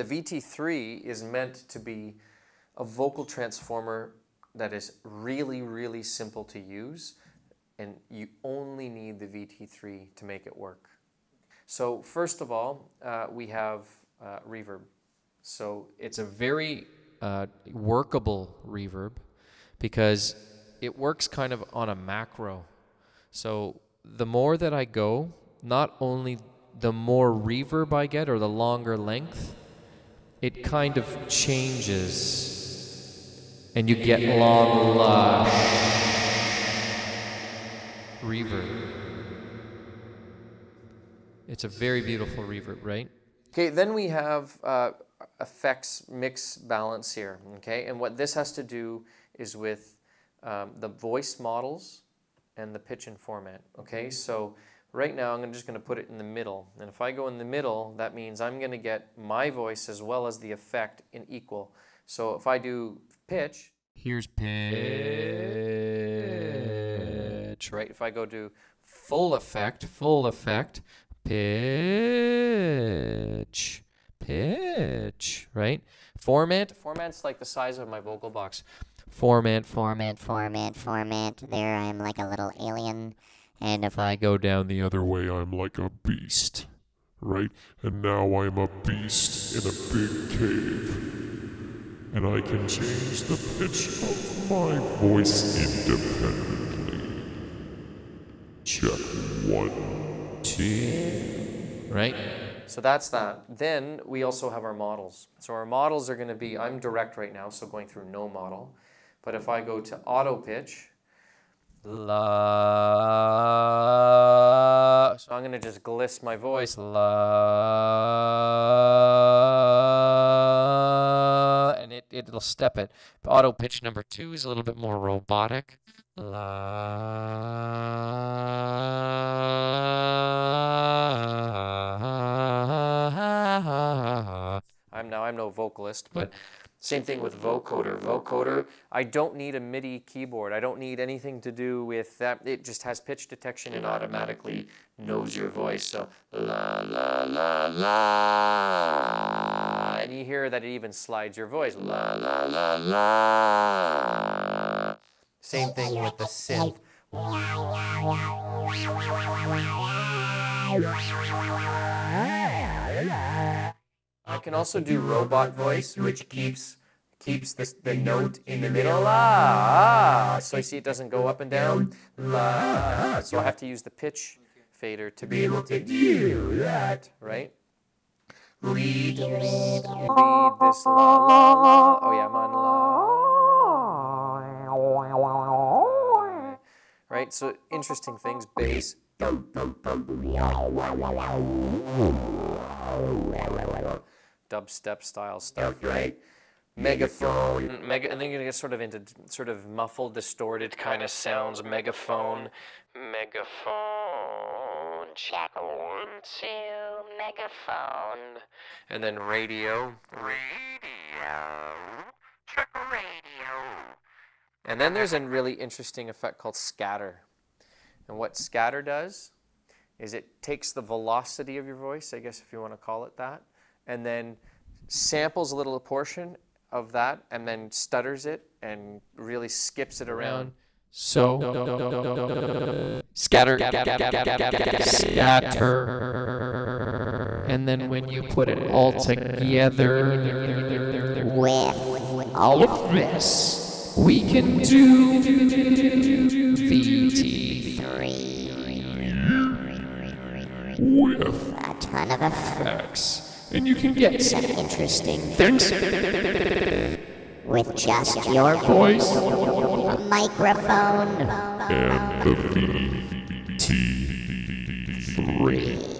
The VT3 is meant to be a vocal transformer that is really, really simple to use, and you only need the VT3 to make it work. So first of all, uh, we have uh, reverb. So it's a very uh, workable reverb because it works kind of on a macro. So the more that I go, not only the more reverb I get or the longer length, it kind of changes and you get long lush reverb. It's a very beautiful reverb, right? Okay, then we have uh, effects mix balance here, okay? And what this has to do is with um, the voice models and the pitch and format, okay? So right now I'm just going to put it in the middle. And if I go in the middle, that means I'm going to get my voice as well as the effect in equal. So if I do pitch, here's pitch, right? If I go to full effect, full effect, pitch, pitch, right? Format, format's like the size of my vocal box. Format, format, format, format. There I'm like a little alien. And if I go down the other way, I'm like a beast, right? And now I'm a beast in a big cave. And I can change the pitch of my voice independently. Check one, two. Right? So that's that. Then we also have our models. So our models are going to be, I'm direct right now, so going through no model. But if I go to auto pitch, la, so I'm going to just gliss my voice, la, and it, it'll step it. Auto pitch number two is a little bit more robotic. La. I'm now I'm no vocalist, but same thing with vocoder. Vocoder, I don't need a MIDI keyboard. I don't need anything to do with that. It just has pitch detection and automatically knows your voice. So la la la la, and you hear that it even slides your voice. La la la la. Same thing with the synth. I can also do robot voice, which keeps keeps the, the note in the middle. La. So you see it doesn't go up and down. La. So I have to use the pitch fader to be able to do that, right? Lead, lead, lead this la. Oh yeah, I'm on la. Right, so interesting things, bass. Dubstep style stuff, right? Megaphone, mm, mega, and then you're gonna get sort of into sort of muffled, distorted kind of sounds. Megaphone, megaphone, check one, two, megaphone, and then radio, radio, check radio. And then there's a really interesting effect called scatter. And what scatter does is it takes the velocity of your voice, I guess if you want to call it that, and then samples a little portion of that and then stutters it and really skips it around. So, scatter, scatter. And then when you put it all together with all of this, we can do with a ton of effects. And you can get some interesting things with just your voice, a microphone, and the VT3.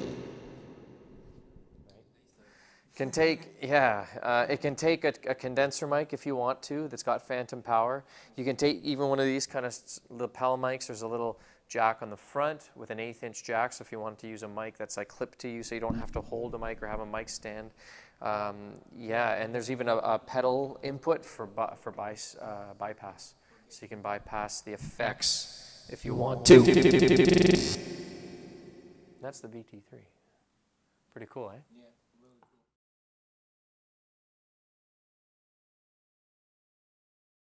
Can take, yeah, uh, it can take a, a, condenser mic if you want to that's got phantom power. You can take even one of these kind of lapel mics. There's a little jack on the front with an eighth inch jack. So if you wanted to use a mic that's like clipped to you so you don't have to hold a mic or have a mic stand. Um, yeah, and there's even a, a pedal input for, for by, uh, bypass. So you can bypass the effects if you want to. That's the VT3. Pretty cool, eh? Yeah.